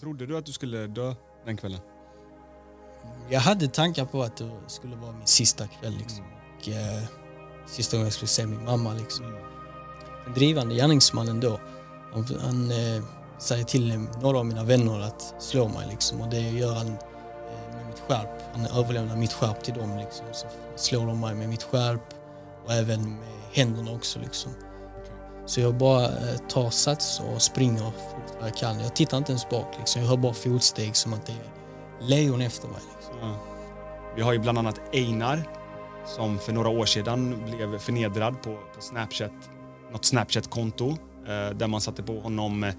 Trodde du att du skulle dö den kvällen? Jag hade tankar på att det skulle vara min sista kväll liksom. och eh, sista gången jag skulle se min mamma liksom. Den drivande gärningsmannen då, han, han eh, säger till några av mina vänner att slå mig liksom och det gör han eh, med mitt skärp. Han överlämnar mitt skärp till dem liksom. Så slår de mig med mitt skärp och även med händerna också liksom. Så jag bara eh, tar sats och springer fort vad jag kan. Jag tittar inte ens bak liksom. Jag hör bara fotsteg som att det är lejon efter mig. Liksom. Ja. Vi har ju bland annat Einar som för några år sedan blev förnedrad på, på Snapchat, något Snapchat-konto eh, där man satte på honom eh,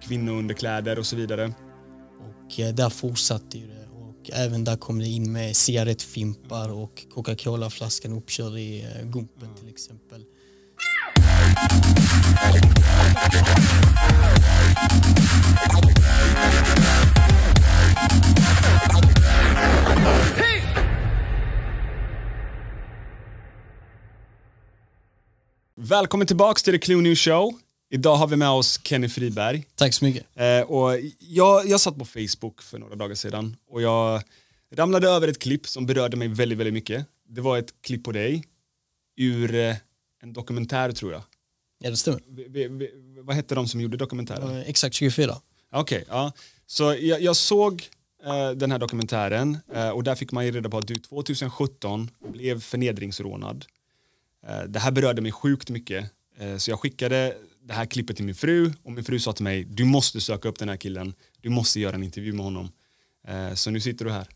kvinnounderkläder och så vidare. Och eh, där fortsatte ju det. Och även där kom det in med cigarettfimpar och Coca-Cola-flaskan uppkörd i eh, Gumpen till exempel. Välkommen tillbaks till The Clue News Show. Idag har vi med oss Kenny Friberg. Tack så mycket. Eh, och jag, jag satt på Facebook för några dagar sedan och jag ramlade över ett klipp som berörde mig väldigt, väldigt mycket. Det var ett klipp på dig ur eh, en dokumentär tror jag. Ja, det stämmer. V- v- v- vad hette de som gjorde dokumentären? Eh, Exakt 24. Okej, ja. Så jag, jag såg eh, den här dokumentären eh, och där fick man ju reda på att du 2017 blev förnedringsrånad. Eh, det här berörde mig sjukt mycket. Eh, så jag skickade det här klippet till min fru och min fru sa till mig du måste söka upp den här killen. Du måste göra en intervju med honom. Eh, så nu sitter du här.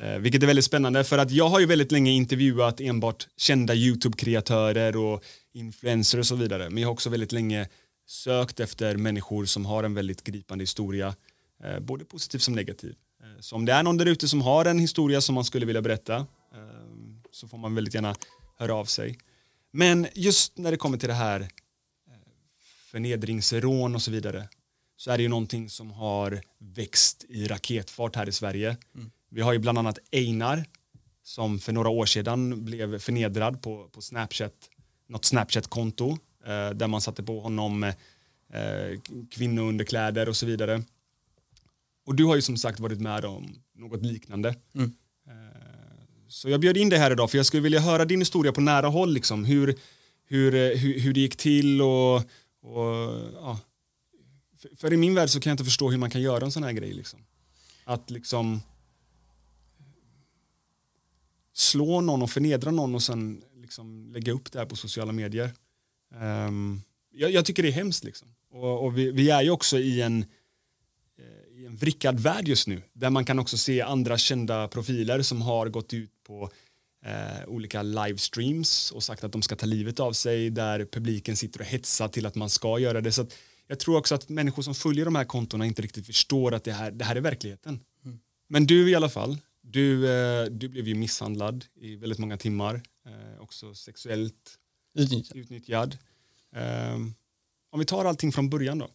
Eh, vilket är väldigt spännande för att jag har ju väldigt länge intervjuat enbart kända YouTube-kreatörer och influencers och så vidare. Men jag har också väldigt länge sökt efter människor som har en väldigt gripande historia, eh, både positiv som negativ. Eh, så om det är någon där ute som har en historia som man skulle vilja berätta så får man väldigt gärna höra av sig. Men just när det kommer till det här förnedringsrån och så vidare så är det ju någonting som har växt i raketfart här i Sverige. Vi har ju bland annat Einar som för några år sedan blev förnedrad på, på Snapchat, något Snapchat-konto eh, där man satte på honom eh, kvinnounderkläder och så vidare. Och du har ju som sagt varit med om något liknande. Mm. Eh, så jag bjöd in dig här idag för jag skulle vilja höra din historia på nära håll. Liksom. Hur, hur, eh, hur, hur det gick till och, och ja för, för i min värld så kan jag inte förstå hur man kan göra en sån här grej. Liksom. Att liksom slå någon och förnedra någon och sen liksom lägga upp det här på sociala medier. Um, jag, jag tycker det är hemskt. Liksom. Och, och vi, vi är ju också i en, eh, i en vrickad värld just nu där man kan också se andra kända profiler som har gått ut på eh, olika livestreams och sagt att de ska ta livet av sig där publiken sitter och hetsar till att man ska göra det. Så att jag tror också att människor som följer de här kontona inte riktigt förstår att det här, det här är verkligheten. Men du i alla fall, du, eh, du blev ju misshandlad i väldigt många timmar, eh, också sexuellt utnyttjat. utnyttjad. Ehm, om vi tar allting från början då.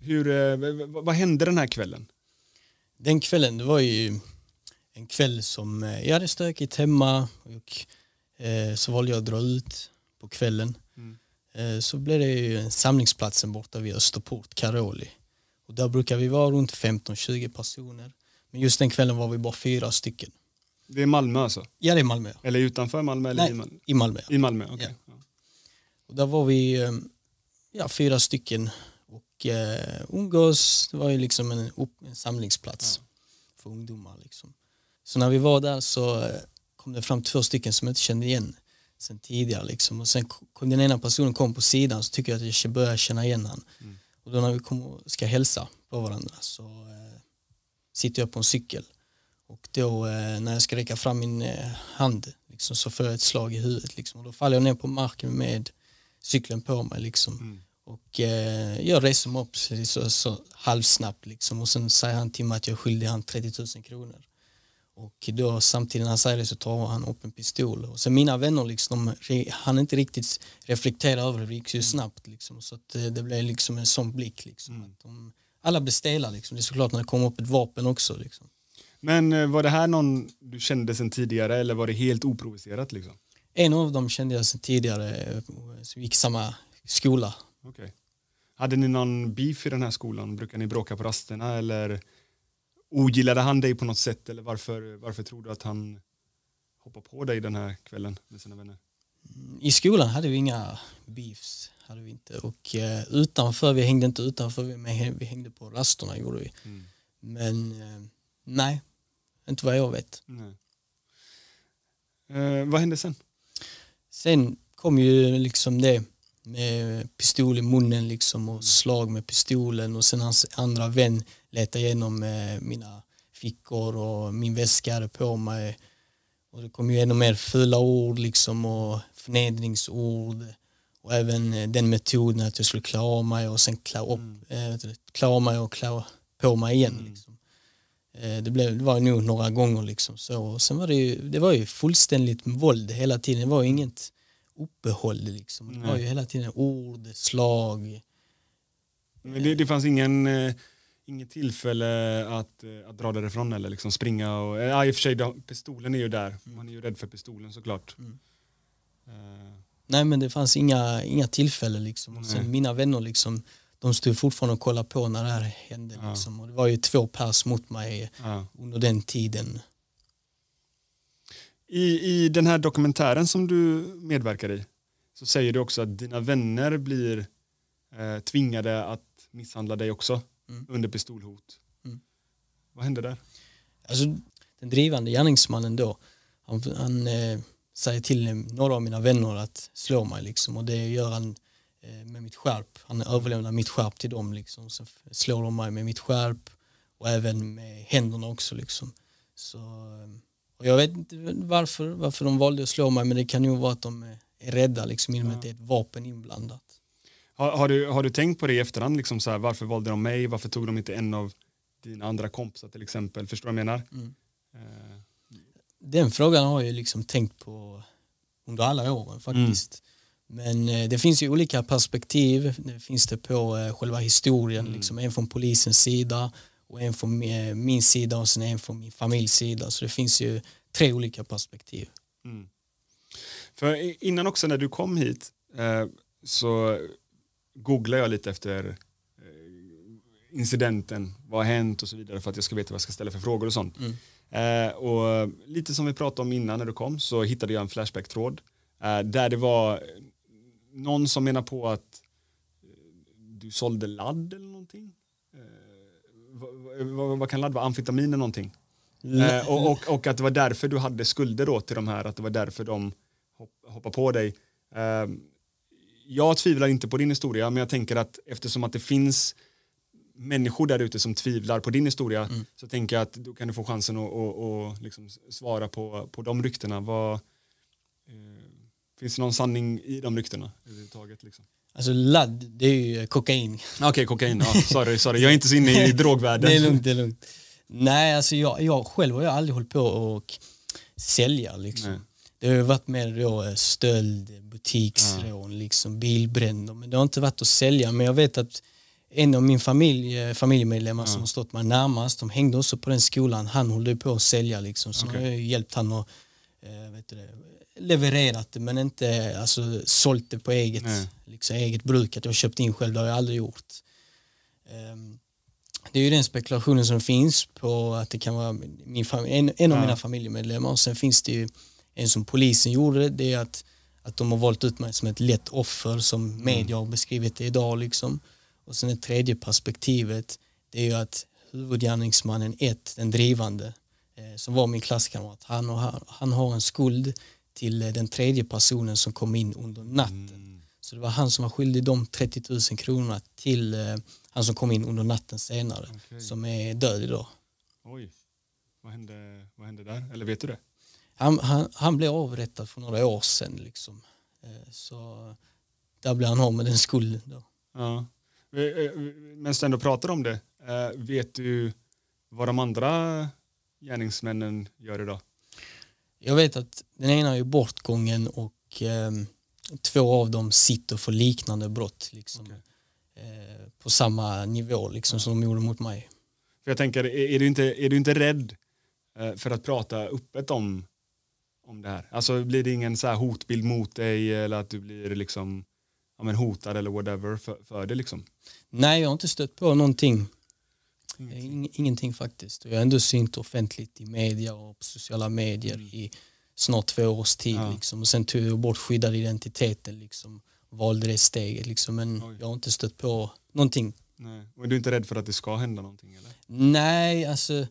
Hur, eh, vad hände den här kvällen? Den kvällen, det var ju en kväll som eh, jag hade stökigt hemma och eh, så valde jag att dra ut på kvällen. Mm. Eh, så blev det ju en samlingsplatsen borta vid Österport, Karoli. Och där brukar vi vara runt 15-20 personer. Men just den kvällen var vi bara fyra stycken. Det är Malmö alltså? Ja, det är Malmö. Eller utanför Malmö? Eller Nej, i Malmö? i Malmö. I Malmö, okej. Ja. Och där var vi eh, ja, fyra stycken och eh, umgås. Det var ju liksom en, en samlingsplats för ungdomar. Liksom. Så när vi var där så eh, kom det fram två stycken som jag inte kände igen sen tidigare. Liksom. Och sen kom den ena personen kom på sidan så tycker jag att jag började känna igen han. Och då när vi kom och ska hälsa på varandra så eh, sitter jag på en cykel. Och då eh, när jag ska räcka fram min eh, hand liksom, så får jag ett slag i huvudet. Liksom. Och då faller jag ner på marken med cykeln på mig. Liksom. Och eh, jag reser mig upp så, så, så halvsnabbt liksom. och sen säger han till mig att jag är skyldig han 30 000 kronor. Och då samtidigt när han säger det så tar han upp en pistol. Och sen mina vänner liksom, de han inte riktigt reflektera över det, det gick ju snabbt liksom. Så att eh, det blev liksom en sån blick liksom. Att de, alla blev stela liksom. Det är såklart när det kommer upp ett vapen också liksom. Men eh, var det här någon du kände sedan tidigare eller var det helt oprovocerat? Liksom? En av dem kände jag sedan tidigare, eh, som gick samma skola. Okej. Hade ni någon beef i den här skolan? Brukar ni bråka på rasterna eller ogillade han dig på något sätt eller varför, varför tror du att han hoppar på dig den här kvällen med sina vänner? I skolan hade vi inga beefs, hade vi inte. Och eh, utanför, vi hängde inte utanför, men vi hängde på rasterna gjorde vi. Mm. Men eh, nej, inte vad jag vet. Nej. Eh, vad hände sen? Sen kom ju liksom det med pistol i munnen liksom och slag med pistolen och sen hans andra vän letade igenom eh, mina fickor och min väska hade på mig. Och det kom ju ännu mer fula ord liksom och förnedringsord och även eh, den metoden att jag skulle klä av mig och sen klä, upp, mm. äh, klä av mig och klä på mig igen. Mm. Liksom. Det, blev, det var nog några gånger liksom så. Och sen var det ju, det var ju fullständigt våld hela tiden. Det var ju inget uppehåll liksom. Det var ju hela tiden ord, slag. Men det, det fanns ingen, eh, inget tillfälle att, eh, att dra därifrån eller liksom springa och, ja i och för sig pistolen är ju där. Mm. Man är ju rädd för pistolen såklart. Mm. Uh. Nej men det fanns inga, inga tillfällen liksom. Och sen mina vänner liksom de stod fortfarande och kollade på när det här hände. Ja. Liksom. Och det var ju två pers mot mig ja. under den tiden. I, I den här dokumentären som du medverkar i så säger du också att dina vänner blir eh, tvingade att misshandla dig också mm. under pistolhot. Mm. Vad hände där? Alltså, den drivande gärningsmannen då, han, han eh, säger till några av mina vänner att slå mig liksom, och det gör han eh, med mitt skärp. Han överlämnar mitt skärp till dem liksom, så slår de mig med mitt skärp och även med händerna också liksom. Så eh, och jag vet inte varför, varför de valde att slå mig men det kan ju vara att de är rädda liksom, i och med att det är ett vapen inblandat. Har, har, du, har du tänkt på det i efterhand, liksom så här, varför valde de mig, varför tog de inte en av dina andra kompisar till exempel, förstår du vad jag menar? Mm. Uh. Den frågan har jag liksom tänkt på under alla åren faktiskt. Mm. Men eh, det finns ju olika perspektiv, det finns det på eh, själva historien, mm. liksom en från polisens sida och en från min sida och sen en från min familjs sida. Så det finns ju tre olika perspektiv. Mm. För innan också när du kom hit eh, så googlade jag lite efter eh, incidenten, vad har hänt och så vidare för att jag ska veta vad jag ska ställa för frågor och sånt. Mm. Eh, och lite som vi pratade om innan när du kom så hittade jag en Flashback-tråd eh, där det var någon som menar på att eh, du sålde ladd eller någonting vad, vad kan ladd vara, amfetamin eller någonting. Eh, och, och, och, att det var därför du hade skulder då till de här, att det var därför de hopp, hoppade på dig. Eh, jag tvivlar inte på din historia, men jag tänker att eftersom att det finns människor där ute som tvivlar på din historia mm. så tänker jag att då kan du få chansen att och, och liksom svara på, på de ryktena. Vad, eh, finns det någon sanning i de ryktena överhuvudtaget? Liksom? Alltså ladd, det är ju kokain. Okej, okay, kokain. Ja, sorry, sorry. Jag är inte så inne i drogvärlden. det är lugnt, det är lugnt. Nej, alltså jag, jag själv har jag aldrig hållit på och sälja liksom. Nej. Det har varit mer då eh, stöld, butiksrån, ja. liksom, bilbränder. Men det har inte varit att sälja. Men jag vet att en av min familj, eh, familjemedlemmar ja. som har stått mig närmast, de hängde också på den skolan. Han höll på att sälja liksom. Så okay. har jag hjälpt han att äh, vet du det, levererat det men inte alltså, sålt det på eget, liksom, eget bruk. Att jag köpt in själv, det har jag aldrig gjort. Um, det är ju den spekulationen som finns på att det kan vara min en, en av ja. mina familjemedlemmar och sen finns det ju en som polisen gjorde, det är att, att de har valt ut mig som ett lätt offer som mm. media har beskrivit det idag liksom. Och sen det tredje perspektivet, det är ju att huvudgärningsmannen ett, den drivande, eh, som var min klasskamrat, han, och han har en skuld till eh, den tredje personen som kom in under natten. Mm. Så det var han som var skyldig de 30 000 kronorna till eh, han som kom in under natten senare okay. som är död idag. Oj, vad hände, vad hände där? Eller vet du det? Han, han, han blev avrättad för några år sedan. Liksom. Eh, så där blev han av med den skulden. Då. Ja. Men sen du pratar om det, vet du vad de andra gärningsmännen gör idag? Jag vet att den ena är bortgången och eh, två av dem sitter för liknande brott. Liksom, okay. eh, på samma nivå liksom, som de gjorde mot mig. För jag tänker, är, du inte, är du inte rädd eh, för att prata öppet om, om det här? Alltså blir det ingen så här hotbild mot dig eller att du blir liksom ja, men hotar eller whatever för, för det liksom? Nej, jag har inte stött på någonting. Ingenting, Ingenting faktiskt. Jag har ändå synt offentligt i media och på sociala medier Mm. i snart två års tid. Ja. Liksom. Och sen tog jag bort skyddad identiteten liksom. valde det steget. Liksom. Men Oj. jag har inte stött på någonting. Nej. Är du inte rädd för att det ska hända någonting? Eller? Nej, alltså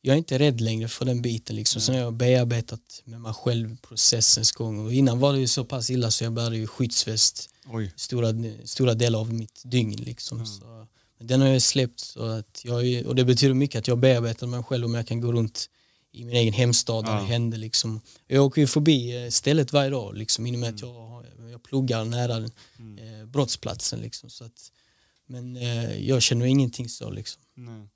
jag är inte rädd längre för den biten. Liksom. Sen har jag bearbetat med mig själv processens gång. Och innan var det ju så pass illa så jag bärde ju skyddsväst Oj. stora, stora delar av mitt dygn. Liksom. Mm. Så, men den har jag släppt så att jag, och det betyder mycket att jag bearbetar mig själv om jag kan gå runt i min egen hemstad där Ja. det hände. Liksom. Jag åker ju förbi eh, stället varje dag liksom, i och med att Mm. jag, har- jag pluggar nära eh, brottsplatsen. Liksom, så att, men eh, jag känner ingenting så. Liksom. Nej.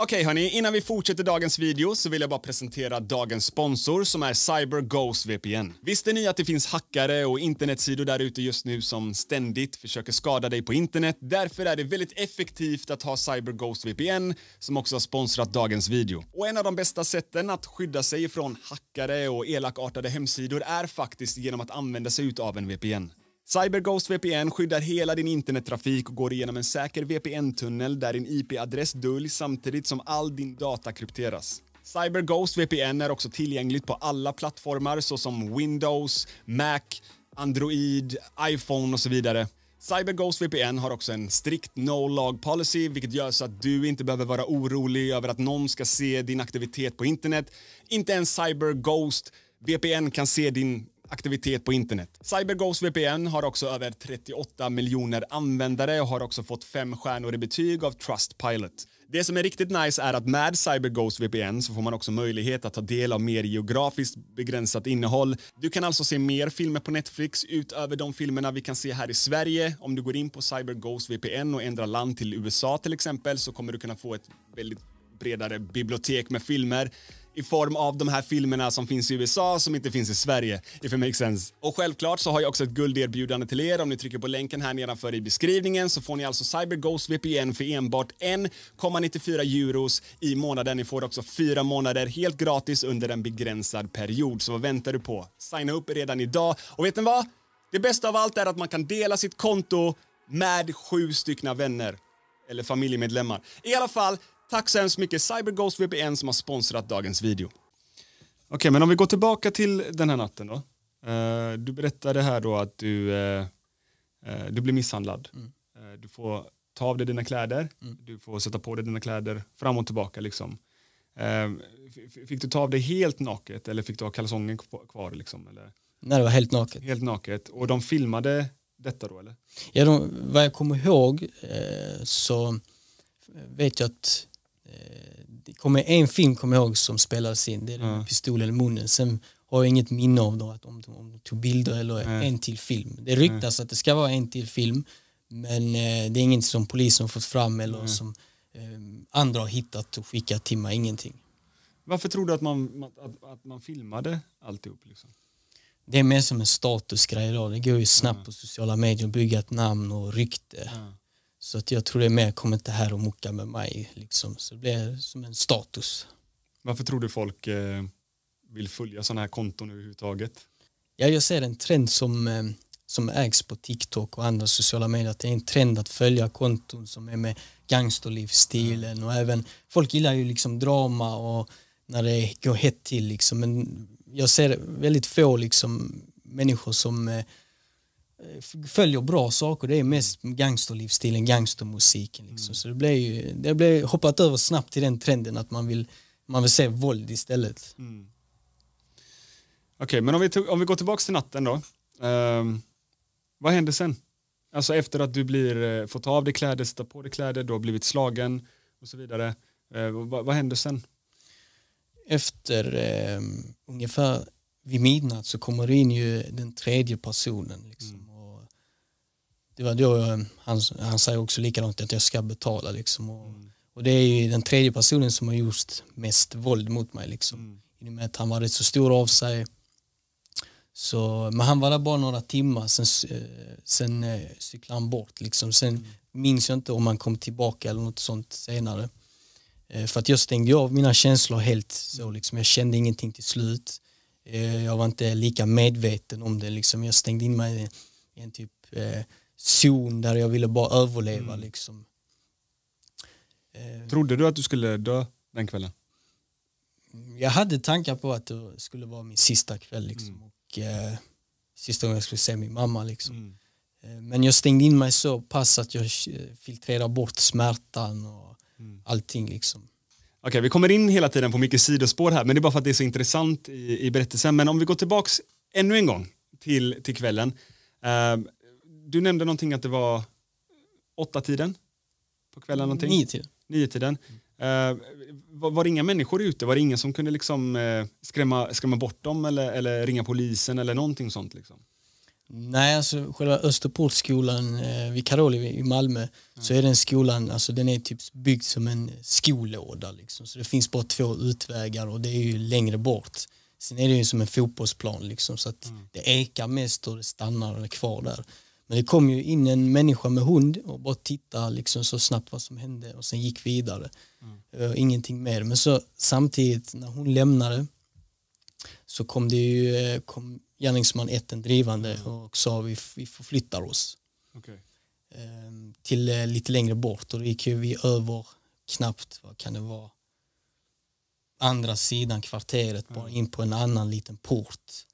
Okej hörni, innan vi fortsätter dagens video så vill jag bara presentera dagens sponsor som är CyberGhost VPN. Visste ni att det finns hackare och internetsidor där ute just nu som ständigt försöker skada dig på internet? Därför är det väldigt effektivt att ha CyberGhost VPN som också har sponsrat dagens video. Och en av de bästa sätten att skydda sig från hackare och elakartade hemsidor är faktiskt genom att använda sig av en VPN. CyberGhost VPN skyddar hela din internettrafik och går igenom en säker VPN-tunnel där din IP-adress döljs samtidigt som all din data krypteras. CyberGhost VPN är också tillgängligt på alla plattformar såsom Windows, Mac, Android, iPhone och så vidare. CyberGhost VPN har också en strikt no-log policy vilket gör så att du inte behöver vara orolig över att någon ska se din aktivitet på internet. Inte ens CyberGhost VPN kan se din aktivitet på internet. CyberGhost VPN har också över 38 miljoner användare och har också fått fem stjärnor i betyg av Trustpilot. Det som är riktigt nice är att med CyberGhost VPN så får man också möjlighet att ta del av mer geografiskt begränsat innehåll. Du kan alltså se mer filmer på Netflix utöver de filmerna vi kan se här i Sverige. Om du går in på CyberGhost VPN och ändrar land till USA till exempel så kommer du kunna få ett väldigt bredare bibliotek med filmer i form av de här filmerna som finns i USA som inte finns i Sverige, if it makes sense. Och självklart så har jag också ett gulderbjudande till er. Om ni trycker på länken här nedanför i beskrivningen så får ni alltså CyberGhost VPN för enbart 1,94 euros i månaden. Ni får också fyra månader helt gratis under en begränsad period. Så vad väntar du på? Signa upp redan idag. Och vet ni vad? Det bästa av allt är att man kan dela sitt konto med sju styckna vänner eller familjemedlemmar. I alla fall, tack så hemskt mycket CyberGhost VPN som har sponsrat dagens video. Okej, men om vi går tillbaka till den här natten då. Eh, du berättade här då att du, eh, eh, du blir misshandlad. Eh, du får ta av dig dina kläder, du får sätta på dig dina kläder fram och tillbaka liksom. Eh, f- fick du ta av dig helt naket eller fick du ha kalsongen kv- kvar liksom? Eller? När det var helt naket. Helt naket. Och de filmade detta då eller? Ja, de, vad jag kommer ihåg så vet jag att det kommer en film kommer jag ihåg som spelades in, det är med pistolen i munnen. Sen har jag inget minne av då, att om, de- tog bilder eller Nej. en till film. Det ryktas att det ska vara en till film men eh, det är inget som polisen har fått fram eller som eh, andra har hittat och skickat till mig, ingenting. Varför tror du att man, att, att man filmade alltihop? Liksom? Det är mer som en statusgrej då. Det går ju snabbt på sociala medier att bygga ett namn och rykte. Så att jag tror det är mer, kom inte här och mucka med mig. Liksom. Så det blir som en status. Varför tror du folk eh, vill följa sådana här konton överhuvudtaget? Ja, jag ser en trend som, eh, som ägs på TikTok och andra sociala medier. Att det är en trend att följa konton som är med gangsterlivsstilen och även folk gillar ju liksom drama och när det går hett till liksom. Men jag ser väldigt få liksom människor som eh, följer bra saker. Det är mest gangsterlivsstilen, gangstermusiken liksom. Så det blir ju, det blir hoppat över snabbt till den trenden att man vill, man vill se våld istället. Okej, men om vi, tog, om vi går tillbaka till natten då. Ehm, vad händer sen? Alltså efter att du blir, eh, får ta av dig kläder, sätta på dig kläder, du har blivit slagen och så vidare. Eh, vad, vad händer sen? efter eh, ungefär vid midnatt så kommer det in ju den tredje personen. Liksom. Och det var då eh, han, han säger också likadant att jag ska betala. Liksom. Och, och det är ju den tredje personen som har gjort mest våld mot mig. Liksom. I och med att han var rätt så stor av sig. Så, men han var där bara några timmar, sen, eh, sen eh, cyklade han bort. Liksom. Sen minns jag inte om han kom tillbaka eller något sånt senare. Eh, För att jag stängde av mina känslor helt så liksom. Jag kände ingenting till slut. Eh, Jag var inte lika medveten om det liksom. Jag stängde in mig i en typ eh, zon där jag ville bara överleva. Mm. Liksom. Eh, Trodde du att du skulle dö den kvällen? jag hade tankar på att det skulle vara min sista kväll liksom, Mm. och eh, sista gången jag skulle se min mamma. Liksom. Mm. Eh, Men jag stängde in mig så pass att jag eh, filtrerade bort smärtan och Mm. allting. Liksom. Okej, vi kommer in hela tiden på mycket sidospår här, men det är bara för att det är så intressant i, i berättelsen. Men om vi går tillbaks ännu en gång till, till kvällen. Eh, du nämnde någonting att det var åtta tiden på kvällen någonting? Nio till. Nio tiden. Eh, var, var det inga människor ute? Var det ingen som kunde liksom, eh, skrämma, skrämma bort dem eller, eller ringa polisen eller någonting sånt? Liksom? Nej, alltså själva Österportskolan eh, vid Karoli i Malmö så är den skolan, alltså den är typ byggd som en skolåda liksom. Så det finns bara två utvägar och det är ju längre bort. Sen är det ju som en fotbollsplan liksom så att det ekar mest och det stannar kvar där. Men det kom ju in en människa med hund och bara tittade liksom så snabbt vad som hände och sen gick vidare. Eh, ingenting mer. Men så samtidigt när hon lämnade så kom det ju eh, kom gärningsman etten drivande och sa vi, vi förflyttar oss Okay. eh, till eh, lite längre bort och då gick ju vi över knappt, vad kan det vara, andra sidan kvarteret bara in på en annan liten port.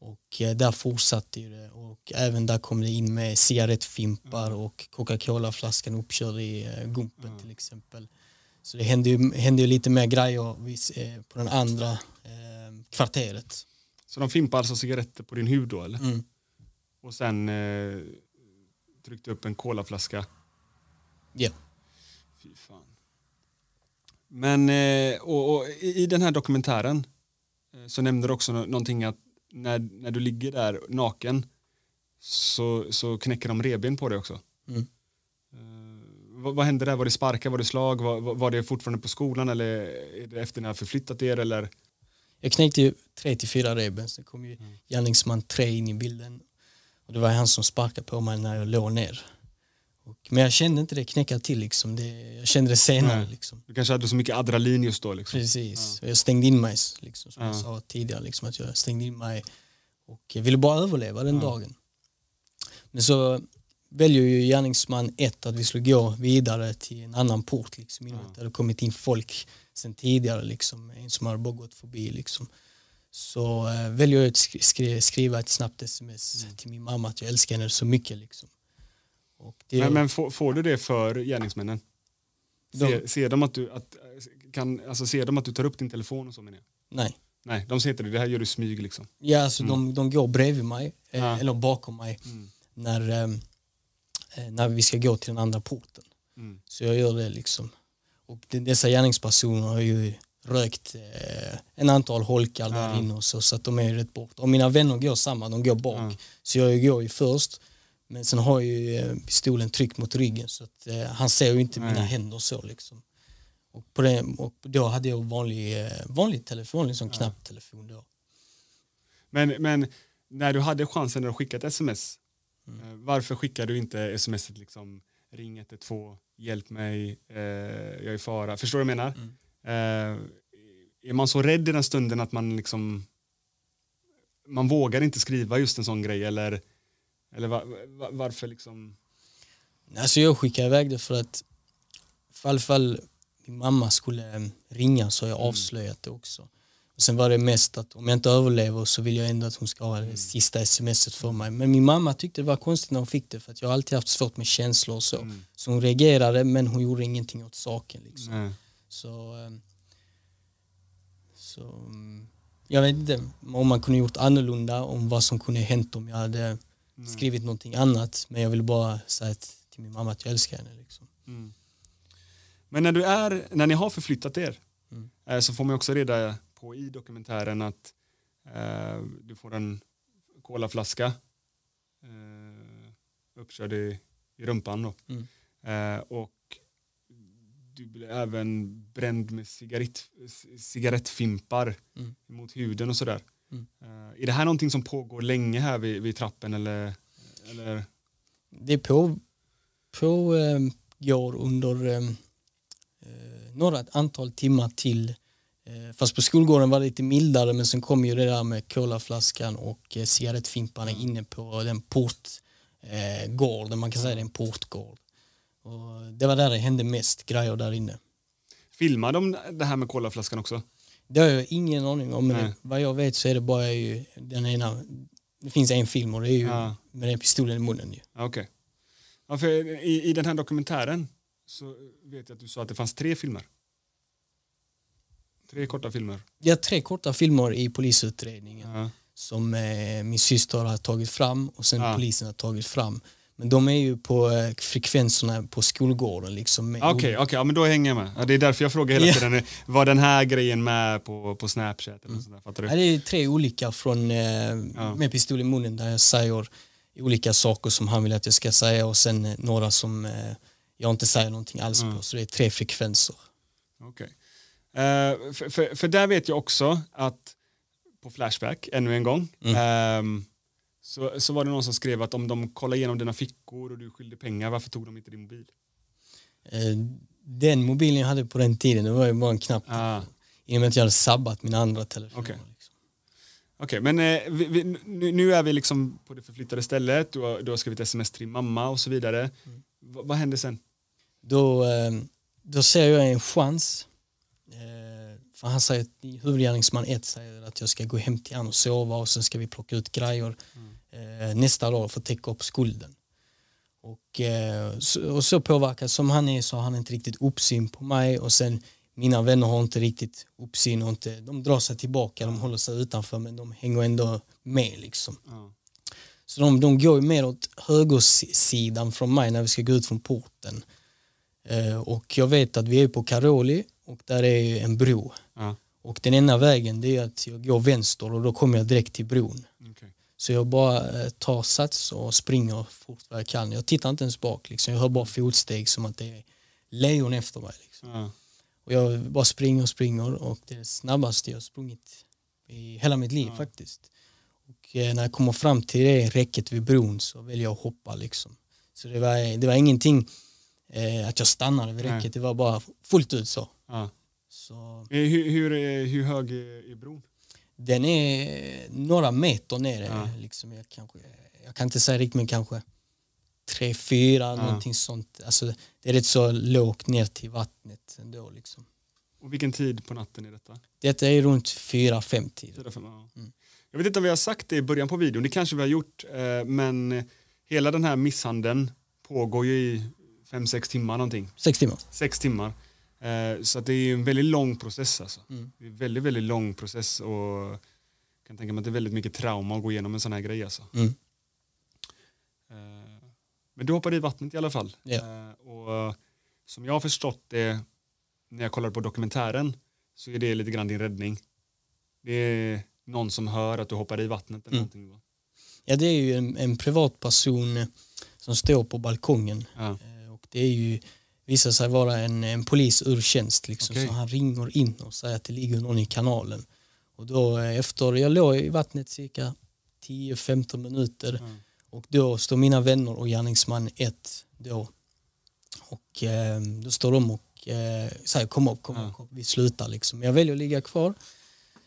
Och eh, där fortsatte ju det och även där kom det in med cigarettfimpar och Coca-Cola-flaskan uppkörd i eh, gumpen till exempel. Så det hände ju, hände ju lite mer grejer eh, på den andra eh, kvarteret. Så de fimpade alltså cigaretter på din hud då eller? Mm. Och sen eh, tryckte upp en colaflaska. Ja. Fy fan. Men eh, och, och, i den här dokumentären så nämnde du också nå- någonting att när, när du ligger där naken så, så knäcker de reben på dig också. Mm. Eh, vad, vad hände där? Var det sparkar, var det slag? Var, var- det fortfarande på skolan eller är det efter när jag förflyttat er? Eller? Jag knäckte ju tre till fyra reben, sen kom ju gärningsman tre in i bilden. Och det var han som sparkade på mig när jag låg ner. Men jag kände inte det knäcka till liksom. Det, jag kände det senare liksom. Du kanske hade så mycket adrenalin just då? Liksom. Precis. Och jag stängde in mig, liksom, som jag Ja. sa tidigare, liksom, att jag stängde in mig och jag ville bara överleva den Ja. dagen. Men så väljer ju gärningsman ett att vi skulle gå vidare till en annan port. Liksom, innan Ja. det hade kommit in folk sen tidigare, liksom, en som hade bara gått förbi. Liksom. Så eh, väljer jag att sk- skri- skriva ett snabbt sms Mm. till min mamma att jag älskar henne så mycket. Liksom. Det, Men, men får, får du det för gärningsmännen? De- Ser, ser, de att du, att, kan, alltså ser de att du tar upp din telefon och så menar jag? Nej. Nej, de ser inte det. Det här gör du smyg liksom. Ja, alltså de, de går bredvid mig, eh, Ja. eller bakom mig. Mm. när, eh, eh, när vi ska gå till den andra porten. Mm. Så jag gör det liksom. Och de, dessa gärningspersoner har ju rökt eh, en antal holkar där Ja. inne och så, så att de är ju rätt bort. Och mina vänner går samma, de går bak. Ja. Så jag går ju först. Men sen har ju eh, pistolen tryckt mot ryggen så att eh, han ser ju inte Nej. mina händer så liksom. Och, på det, och då hade jag vanlig, eh, vanlig telefon, liksom knapptelefon då. Men, men när du hade chansen att skicka ett sms, Mm. eh, varför skickar du inte smset liksom ring 112, hjälp mig, eh, jag är i fara. Förstår du vad jag menar? Mm. Eh, är man så rädd i den stunden att man liksom man vågar inte skriva just en sån grej eller, eller va, va, varför liksom Alltså jag skickade iväg det för att för alla fall min mamma skulle ringa så har jag avslöjat det också. Och sen var det mest att om jag inte överlever så vill jag ändå att hon ska ha det sista smset för mig. Men min mamma tyckte det var konstigt när hon fick det för att jag har alltid haft svårt med känslor och så. Mm. Så hon reagerade men hon gjorde ingenting åt saken. Liksom. nej. Så, eh, så mm, jag vet inte om man kunde gjort annorlunda om vad som kunde hänt om jag hade skrivit någonting annat. Men jag ville bara säga till min mamma att jag älskar henne. Liksom. Mm. Men när du är, när ni har förflyttat er Mm. eh, så får man också reda på i dokumentären att eh, du får en colaflaska eh, uppkörd i, i rumpan då. Mm. Eh, och du blir även bränd med cigarett, cigarettfimpar Mm. mot huden och sådär. Mm. Eh, är det här någonting som pågår länge här vid, vid trappen eller, eller? Det på, på eh, under eh, eh, några antal timmar till. Eh, fast på skolgården var det lite mildare men sen kom ju det där med colaflaskan och eh, cigarettfimparna inne på den port eh, man kan säga det är en portgård. Och det var där det hände mest grejer där inne. Filmade de det här med colaflaskan också? Det har jag ingen aning om, men det, vad jag vet så är det bara ju den ena, det finns en film och det är ju Ja. med den pistolen i munnen. Ja, Okej. Ja, för i, I den här dokumentären så vet jag att du sa att det fanns tre filmer. Tre korta filmer. Har tre korta filmer i polisutredningen Ja. som eh, min syster har tagit fram och sen Ja. polisen har tagit fram. Men de är ju på eh, frekvenserna på skolgården liksom. med Okej, okej, ja, men då hänger jag med. Ja, det är därför jag frågar hela Ja. tiden. Var den här grejen med på, på Snapchat? Eller sådär, fattar du? Ja, det är tre olika från eh, med pistol i munnen där jag säger olika saker som han vill att jag ska säga och sen eh, några som eh, jag inte säger någonting alls på. Så det är tre frekvenser. Okej. Eh, för, för, för där vet jag också att på Flashback, ännu en gång, ehm, så, så var det någon som skrev att om de kollar igenom dina fickor och du skyllde pengar, varför tog de inte din mobil? Eh, den mobilen jag hade på den tiden, det var ju bara en knapp. Ah. I och med att jag hade sabbat mina andra telefoner. Okej. Liksom. Okej, men eh, vi, vi, nu, nu är vi liksom på det förflyttade stället, du har, du har skrivit sms till din mamma och så vidare. Va, vad händer sen? Då, eh, då ser jag en chans. Eh, för han säger huvudgärningsman 1 säger att jag ska gå hem till honom och sova och sen ska vi plocka ut grejer eh, nästa dag för att täcka upp skulden. Och, eh, och så påverkad som han är så har han inte riktigt uppsyn på mig och sen mina vänner har inte riktigt uppsyn och inte, de drar sig tillbaka, de håller sig utanför men de hänger ändå med liksom. Ja. Så de, de går ju mer åt högersidan från mig när vi ska gå ut från porten. Eh, och jag vet att vi är på Karoli och där är en bro. Ja. Och den ena vägen det är att jag går vänster och då kommer jag direkt till bron. okej. Så jag bara eh, tar sats och springer fort vad jag kan. Jag tittar inte ens bak, liksom. jag hör bara fotsteg som att det är lejon efter mig. Liksom. Ja. Och jag bara springer och springer och det är det snabbaste jag sprungit i hela mitt liv faktiskt. Och eh, när jag kommer fram till det räcket vid bron så väljer jag att hoppa liksom. Så det var, det var ingenting eh, att jag stannade vid Nej. räcket, det var bara fullt ut så. Ja. så Eh, Hur, hur, hur hög är bron? Den är några meter ner. Ja. Liksom jag, kanske, jag kan inte säga riktigt men kanske tre, fyra, någonting sånt. Alltså, det är rätt så lågt ner till vattnet ändå. Liksom. Och vilken tid på natten är detta? Detta är runt fyra, fem tid. Fyra, fem, ja. Mm. Jag vet inte om vi har sagt det i början på videon, det kanske vi har gjort, eh, men hela den här misshandeln pågår ju i fem, sex timmar någonting. Sex timmar. Sex timmar. Eh, så att det är en väldigt lång process alltså. Mm. Det är en väldigt, väldigt lång process och jag kan tänka mig att det är väldigt mycket trauma att gå igenom en sån här grej alltså. Mm. Eh, Men du hoppade i vattnet i alla fall. Eh, Och som jag har förstått det när jag kollar på dokumentären så är det lite grann din räddning. Det är någon som hör att du hoppar i vattnet eller Mm. någonting. Ja, det är ju en, en privatperson som står på balkongen. Ja. Eh, Och det är ju, visar sig vara en, en polis ur tjänst. Liksom. Okej. Så han ringer in och säger att det ligger någon i kanalen. Och då eh, efter, jag låg i vattnet cirka 10-15 minuter Ja. och då står mina vänner och gärningsman ett då. Och eh, då står de och eh, säger kom upp, kom Ja. upp, kom upp, vi slutar liksom. Jag väljer att ligga kvar.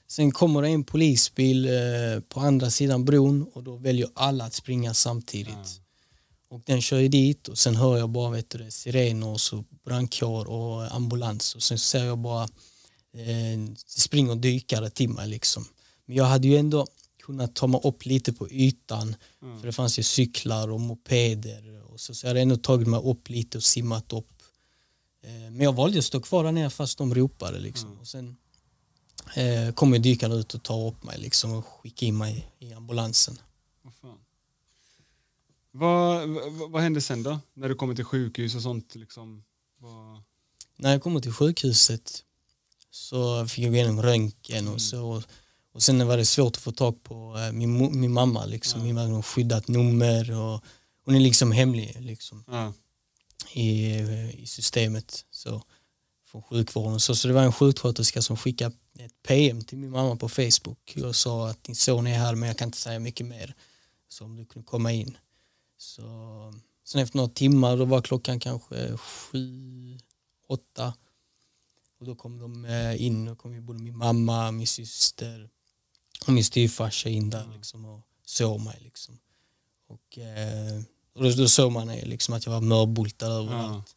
Sen kommer det en polisbil eh, på andra sidan bron och då väljer alla att springa samtidigt. Och den kör ju dit och sen hör jag bara vet du, sirener och så brandkår och ambulans och sen ser jag bara eh, springer dykare till mig liksom. Men jag hade ju ändå kunnat ta mig upp lite på ytan för det fanns ju cyklar och mopeder och så, så jag hade ändå tagit mig upp lite och simmat upp. Eh, men jag valde att stå kvar där nere fast de ropade liksom. Och sen eh, kommer dykarna ut och tar upp mig liksom och skickar in mig i ambulansen. Vad fan. Vad, vad, vad hände sen då? När du kommer till sjukhus och sånt? Liksom, vad... När jag kommer till sjukhuset så fick jag gå igenom röntgen och så. Och sen var det svårt att få tag på eh, min, min mamma. Liksom. Min mamma har skyddat nummer och hon är liksom hemlig liksom, Ja. i, i systemet så, från sjukvården. Så, så det var en sjuksköterska som skickade ett PM till min mamma på Facebook och sa att din son är här men jag kan inte säga mycket mer. Så om du kunde komma in. Så, sen efter några timmar då var klockan kanske sju, åtta och då kom de eh, in och kom både min mamma, min syster och min styvfarsa in där liksom och såg mig liksom. Och eh, Och då, då såg man eh, liksom att jag var mörbultad överallt.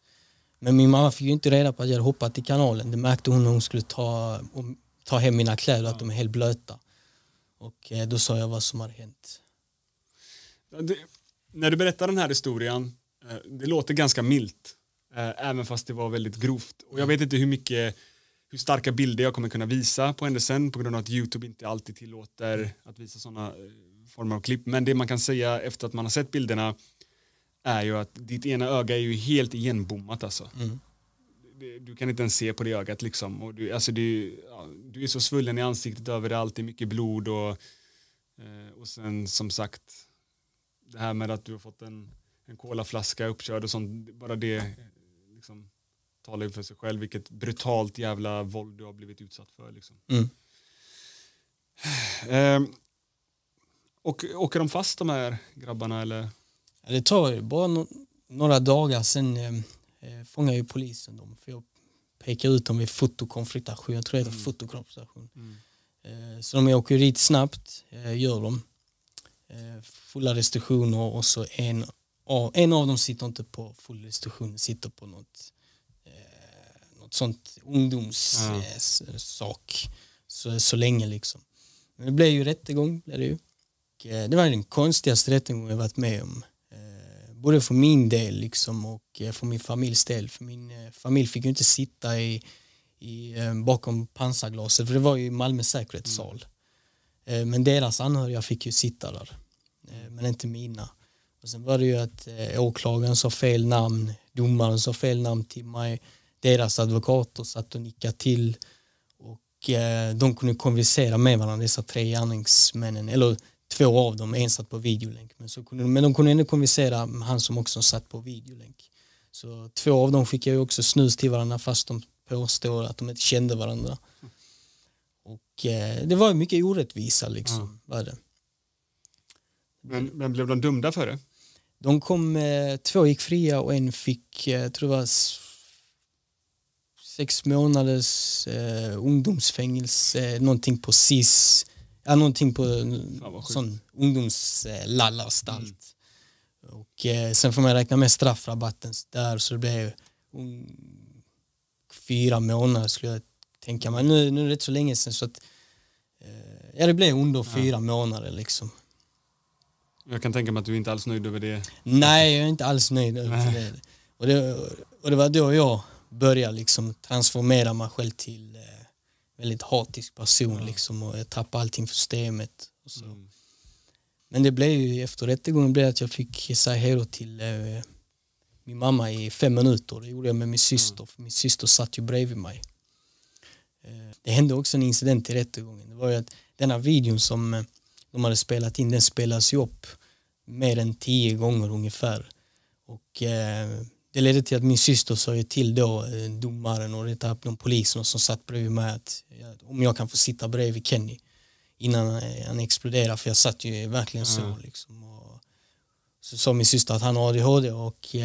Men min mamma fick ju inte reda på att jag hade hoppat i kanalen. Det märkte hon när hon skulle ta, ta hem mina kläder, att de är helt blöta. Och eh, då sa jag vad som hade hänt. Det, när du berättar den här historien, eh, det låter ganska milt. Eh, även fast det var väldigt grovt. Och jag vet inte hur mycket hur starka bilder jag kommer kunna visa på händelsen på grund av att Youtube inte alltid tillåter att visa sådana former av klipp. Men det man kan säga efter att man har sett bilderna är ju att ditt ena öga är ju helt igenbommat alltså. Mm. Du kan inte ens se på det ögat liksom. Och du, alltså du, ja, du är så svullen i ansiktet överallt, det är mycket blod och, eh, och sen som sagt det här med att du har fått en, en kolaflaska uppkörd och sånt, bara det liksom, talar ju för sig själv vilket brutalt jävla våld du har blivit utsatt för. Liksom. Mm. Eh, och, åker de fast de här grabbarna eller? Det tar bara no några dagar sen eh, eh, fångar ju polisen dem. För jag pekar ut dem vid fotokonfrontation. Jag tror det heter mm. fotokonfrontation. Mm. Eh, så de åker dit snabbt, eh, gör de. Eh, fulla restriktioner och så en av, en av dem sitter inte på full restriktion, sitter på något, eh, något sånt ungdomssak ja. så, så länge liksom. Men det blev ju rättegång, blev det ju. Och, det var den konstigaste rättegången jag varit med om både för min del liksom och eh, för min familjs del. För min eh, familj fick ju inte sitta i, i, eh, bakom pansarglaset för det var ju Malmö säkerhetssal. Mm. Eh, men deras anhöriga fick ju sitta där. Eh, men inte mina. Och sen var det ju att eh, åklagaren sa fel namn, domaren sa fel namn till mig. Deras advokater satt och nickade till och de kunde konversera med varandra, dessa tre gärningsmännen, eller två av dem, en satt på videolänk. Men, så kunde, men de kunde ändå konversera med han som också satt på videolänk. Så två av dem skickade ju också snus till varandra fast de påstår att de inte kände varandra. Mm. det var mycket orättvisa liksom. Mm. Var det. Men, men blev de dömda för det? De kom, eh, två gick fria och en fick, eh, jag tror det var sex månaders eh, ungdomsfängelse, eh, någonting på SIS ja, någonting på sån ungdomslallarstalt. Mm. Och eh, sen får man räkna med straffrabatten där så det blir um, fyra månader skulle jag tänka mig. Nu, nu är det inte så länge sedan så att eh, ja det blev under fyra ja. månader liksom. Jag kan tänka mig att du inte alls nöjd över det. Nej, jag är inte alls nöjd över det. Och det. Och det var då jag började liksom transformera mig själv till eh, väldigt hatisk person mm. liksom och jag tappade allting för systemet. Och så. Mm. Men det blev ju efter rättegången blev att jag fick säga hej till eh, min mamma i fem minuter. Det gjorde jag med min syster, för min syster satt ju bredvid mig. Eh, det hände också en incident i rättegången. Det var ju att denna videon som eh, de hade spelat in, den spelas ju upp mer än tio gånger ungefär. Och eh, det ledde till att min syster sa ju till då domaren och det de poliserna som satt bredvid mig att om jag kan få sitta bredvid Kenny innan han exploderar för jag satt ju verkligen så mm. liksom. Och så sa min syster att han har ADHD och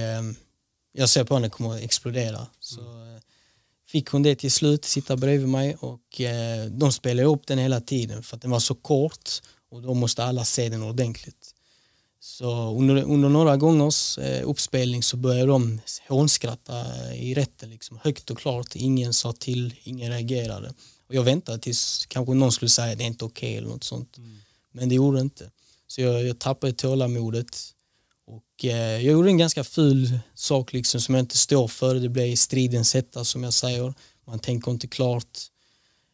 jag ser på honom kommer att explodera. Så mm. Fick hon det till slut, sitta bredvid mig och eh, de spelade upp den hela tiden för att den var så kort och då måste alla se den ordentligt. Så under, under några gångers eh, uppspelning så började de hånskratta i rätten liksom, högt och klart. Ingen sa till, ingen reagerade. Och jag väntade tills kanske någon skulle säga att det är inte okej okay, eller något sånt. Mm. Men det gjorde inte. Så jag, jag tappade tålamodet. Eh, jag gjorde en ganska ful sak liksom som jag inte står för. Det blev stridens hetta som jag säger. Man tänker inte klart.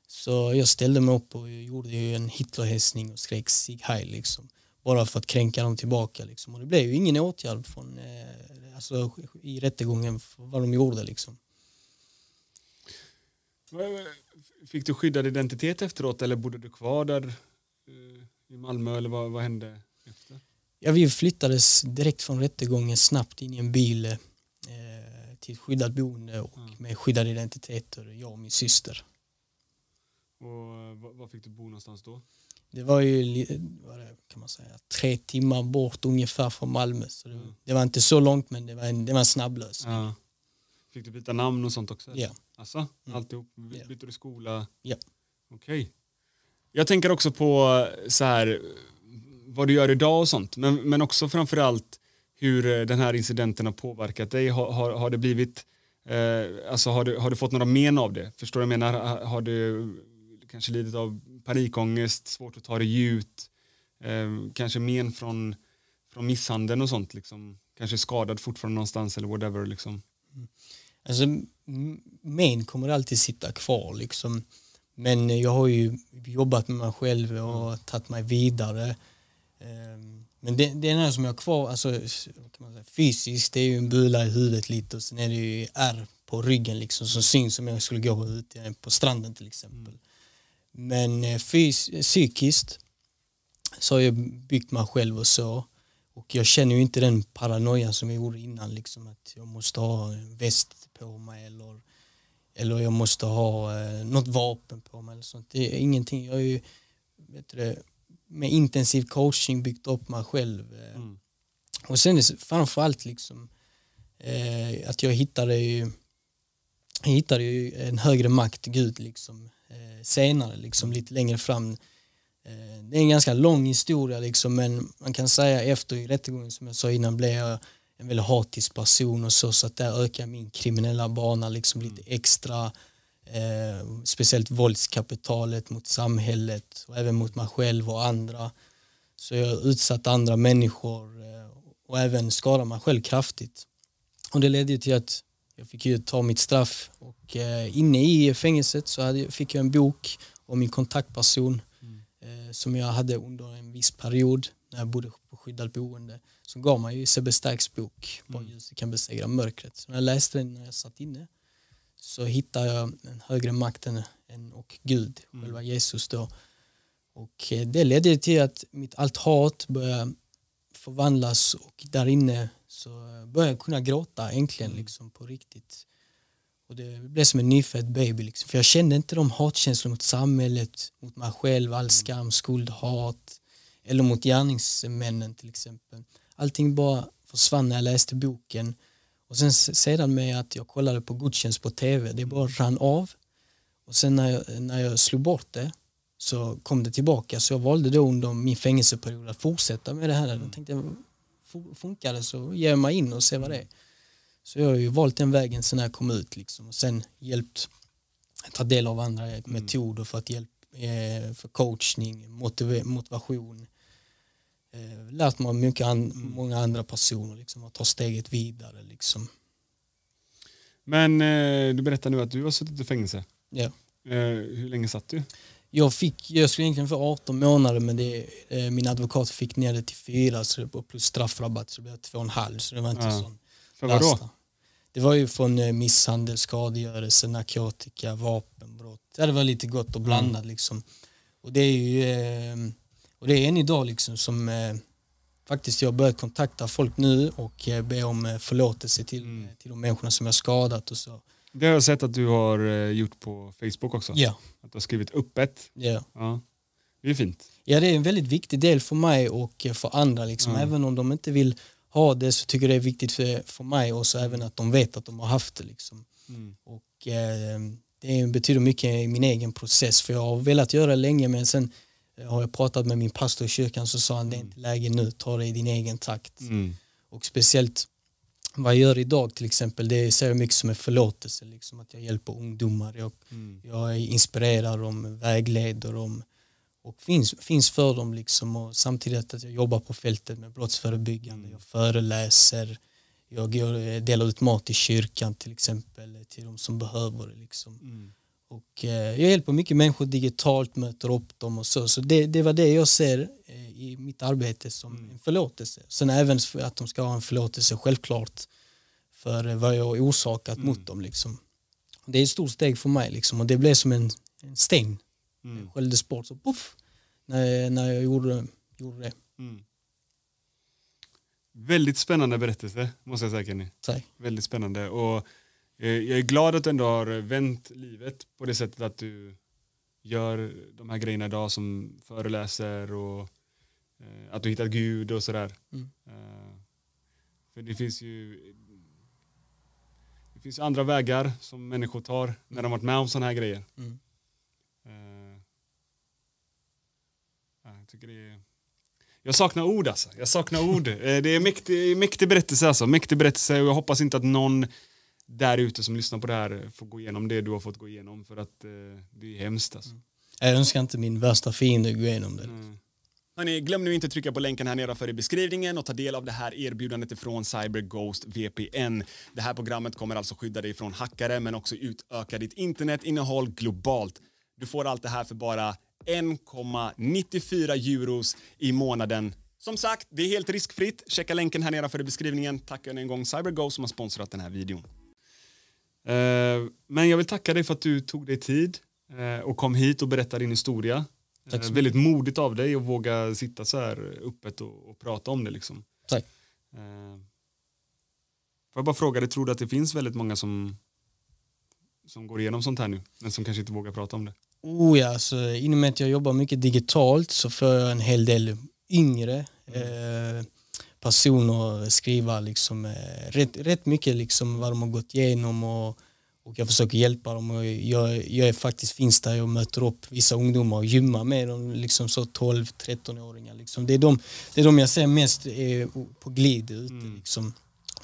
Så jag ställde mig upp och gjorde en Hitlerhälsning och skrek Sieg Heil liksom bara för att kränka dem tillbaka. Liksom. Och det blev ju ingen åtgärd från, eh, alltså, i rättegången för vad de gjorde. Liksom. Fick du skyddad identitet efteråt eller bodde du kvar där eh, i Malmö eller vad, vad hände efter? Ja, vi flyttades direkt från rättegången snabbt in i en bil eh, till skyddat boende och ja. med skyddade identiteter, jag och min syster. Och eh, var fick du bo någonstans då? Det var ju vad det, kan man säga, tre timmar bort ungefär från Malmö. Så det, mm. det var inte så långt men det var en, det var en snabblösning. Ja. Fick du byta namn och sånt också? Ja. Alltså, mm. Alltihop? Bytte du skola? Ja. Okej. Okay. Jag tänker också på så här, vad du gör idag och sånt, men, men också framförallt hur eh, den här incidenten har påverkat dig? Har, har, har det blivit, eh, alltså har du, har du fått några men av det? Förstår du vad jag menar? Har, har du kanske lidit av panikångest, svårt att ta dig ut, eh, kanske men från, från misshandeln och sånt liksom? Kanske skadad fortfarande någonstans eller whatever liksom? Alltså, men kommer alltid sitta kvar liksom. Men jag har ju jobbat med mig själv och tagit mig vidare. Ehm, men det, det enda som jag har kvar, alltså, kan man säga, fysiskt, det är ju en bula i huvudet lite och sen är det ju ärr på ryggen liksom som syns om jag skulle gå ut på stranden till exempel. Mm. Men eh, fys psykiskt så har jag byggt mig själv och så. Och jag känner ju inte den paranoia som jag gjorde innan, liksom att jag måste ha en väst på mig eller, eller jag måste ha eh, något vapen på mig eller sånt. Det är ingenting. Jag är ju, vet du, med intensiv coaching byggt upp mig själv. Eh. Mm. Och sen framförallt liksom eh, att jag hittade ju, jag hittade ju en högre makt, Gud, liksom, eh, senare, liksom, lite längre fram. Eh, det är en ganska lång historia liksom, men man kan säga efter rättegången som jag sa innan blev jag en väldigt hatisk person och så, så att där ökar min kriminella bana liksom lite mm. extra Eh, speciellt våldskapitalet mot samhället och även mot mig själv och andra. Så jag har utsatt andra människor eh, och även skadat mig själv kraftigt. Och det ledde till att jag fick ju ta mitt straff och eh, inne i fängelset så hade, fick jag en bok om min kontaktperson mm. eh, som jag hade under en viss period när jag bodde på skyddat boende. Så gav mig ju Sebbe Starks bok Bara mm. ljuset kan besegra mörkret. Så när jag läste den när jag satt inne så hittar jag en högre makt än, och Gud, mm. själva Jesus då. Och eh, det ledde till att mitt allt hat började förvandlas och där inne så började jag kunna gråta äntligen mm. liksom på riktigt. Och det blev som en nyfödd baby liksom. För jag kände inte de hatkänslor mot samhället, mot mig själv, all mm. skam, skuld, hat eller mot gärningsmännen till exempel. Allting bara försvann när jag läste boken och sen sedan med att jag kollade på gudstjänst på tv, det bara rann av. Och sen när jag, när jag slog bort det så kom det tillbaka. Så jag valde då under min fängelseperiod att fortsätta med det här. Jag tänkte, funkar det så ger jag mig in och ser vad det är. Så jag har ju valt den vägen sen jag kom ut liksom. och sen hjälpt ta del av andra mm. metoder för att hjälpa eh, för coachning, motivation eh, lärt mig mycket an, mm. många andra personer liksom, att ta steget vidare. Liksom. Men eh, du berättar nu att du har suttit i fängelse. Ja. Eh, hur länge satt du? Jag, fick, jag skulle egentligen få 18 månader men det, eh, min advokat fick ner det till fyra så det, plus straffrabatt så det blev två och en halv så det var inte ja. sån För vad då? Det var ju från eh, misshandel, skadegörelse, narkotika, vapenbrott. Det var lite gott och blandat mm. liksom. Och det är ju eh, och det är en idag liksom som eh, faktiskt jag börjat kontakta folk nu och eh, be om eh, förlåtelse till, mm. till de människorna som jag skadat och så. Det har jag sett att du har gjort på Facebook också. Ja. Att du har skrivit öppet. Ja. ja. Det är fint. Ja det är en väldigt viktig del för mig och för andra liksom. Ja. Även om de inte vill ha det så tycker jag det är viktigt för, för mig och så även att de vet att de har haft det liksom. Mm. Och eh, det betyder mycket i min egen process för jag har velat göra det länge men sen har jag pratat med min pastor i kyrkan så sa han det är inte läge nu, ta det i din egen takt. Mm. Och speciellt vad jag gör idag till exempel, det ser jag mycket som en förlåtelse. Liksom, att jag hjälper ungdomar, jag, mm. jag inspirerar dem, vägleder dem och finns, finns för dem. Liksom, och samtidigt att jag jobbar på fältet med brottsförebyggande, mm. jag föreläser, jag delar ut mat i kyrkan till exempel till de som behöver det. Liksom. Mm. Och eh, jag hjälper mycket människor digitalt, möter upp dem och så. Så det, det var det jag ser eh, i mitt arbete som mm. en förlåtelse. Sen även för att de ska ha en förlåtelse självklart för eh, vad jag orsakat mm. mot dem. Liksom. Det är ett stort steg för mig liksom. och det blev som en, en sten. Mm. Jag skälldes bort så puff, när, när jag gjorde, gjorde det. Mm. Väldigt spännande berättelse måste jag säga Kenny. Tack. Väldigt spännande. Och jag är glad att du ändå har vänt livet på det sättet att du gör de här grejerna idag som föreläser och eh, att du hittat Gud och sådär. Mm. Eh, för det finns ju det finns andra vägar som människor tar när de varit med om sådana här grejer. Mm. Jag tycker det är Jag saknar ord alltså. Jag saknar ord. Eh, det är mäktig, mäktig berättelse alltså. Mäktig berättelse och jag hoppas inte att någon där ute som lyssnar på det här får gå igenom det du har fått gå igenom för att eh, det är hemskt alltså. Mm. Jag önskar inte min värsta fiende gå igenom det. Mm. Hörrni, glöm nu inte att trycka på länken här nedanför i beskrivningen och ta del av det här erbjudandet ifrån CyberGhost VPN. Det här programmet kommer alltså skydda dig från hackare men också utöka ditt internetinnehåll globalt. Du får allt det här för bara 1,94 euros i månaden. Som sagt, det är helt riskfritt. Checka länken här nedanför i beskrivningen. Tack än en gång CyberGo som har sponsrat den här videon. Uh, men jag vill tacka dig för att du tog dig tid uh, och kom hit och berättade din historia. Tack uh, väldigt modigt av dig att våga sitta så här öppet och, och prata om det. Liksom. Tack. får jag bara fråga dig, tror du att det finns väldigt många som, som går igenom sånt här nu, men som kanske inte vågar prata om det? Oh ja, alltså, i och med att jag jobbar mycket digitalt så får jag en hel del yngre eh, personer skriva liksom, eh, rätt, rätt mycket liksom, vad de har gått igenom och, och jag försöker hjälpa dem. Och jag, jag är faktiskt finns där och möter upp vissa ungdomar och gymmar med dem, liksom så 12-13-åringar. Liksom. Det, är de, det är de jag ser mest eh, på glid ute. Mm. Liksom.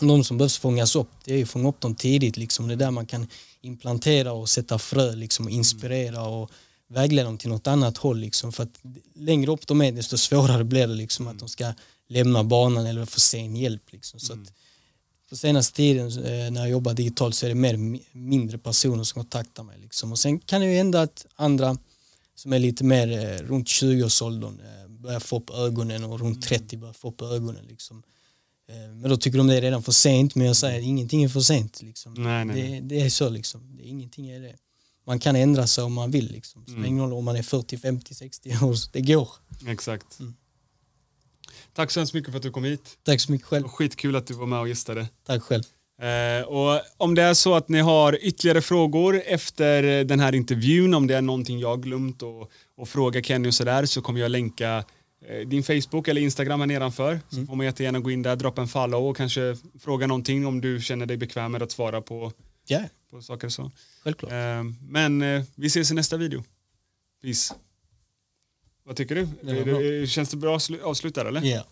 De som behövs fångas upp, det är att fånga upp dem tidigt. Liksom. Det är där man kan implantera och sätta frö liksom, och inspirera och vägleda dem till något annat håll. Liksom, för att längre upp de är desto svårare blir det liksom, att de ska lämna banan eller få sen hjälp. Liksom. Så att, på senaste tiden eh, när jag jobbar digitalt så är det mer mindre personer som kontaktar mig. Liksom. Och sen kan det ju hända att andra som är lite mer eh, runt 20-årsåldern eh, börjar få upp ögonen och runt 30 börjar få upp ögonen. Liksom. Men då tycker de det är redan för sent, men jag säger ingenting är för sent. Liksom. Nej, nej. Det, det, är så liksom. Det, ingenting är det. Man kan ändra sig om man vill. Liksom. Ingen roll om man är 40, 50, 60 år. Det går. Exakt. Mm. Tack så hemskt mycket för att du kom hit. Tack så mycket själv. Skitkul att du var med och gästade. Tack själv. Eh, och om det är så att ni har ytterligare frågor efter den här intervjun, om det är någonting jag glömt och, och fråga Kenny och sådär så kommer jag länka Eh, din Facebook eller Instagram här nedanför. Så mm. får man jättegärna gå in där, droppa en follow och kanske fråga någonting om du känner dig bekväm med att svara på, yeah. på saker och så. Självklart. Eh, men eh, vi ses i nästa video. Peace. Vad tycker du? Det Känns det bra avslut där eller? Ja. Yeah.